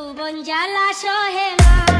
যৌবন জ্বালা সহে মা।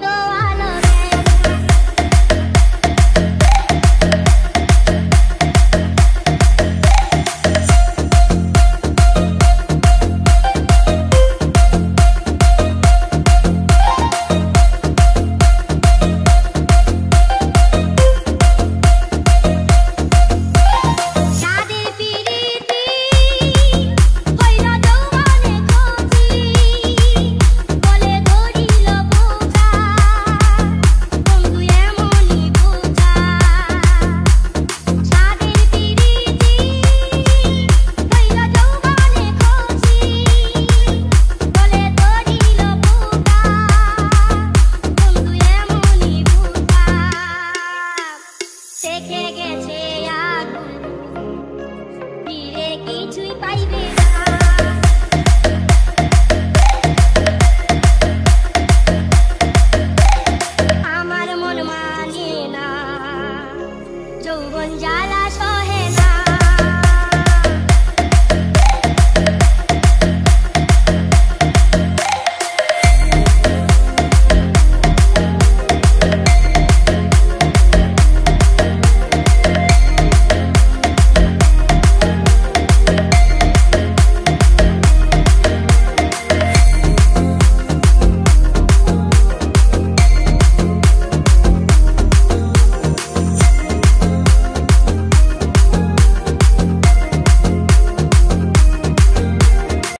no.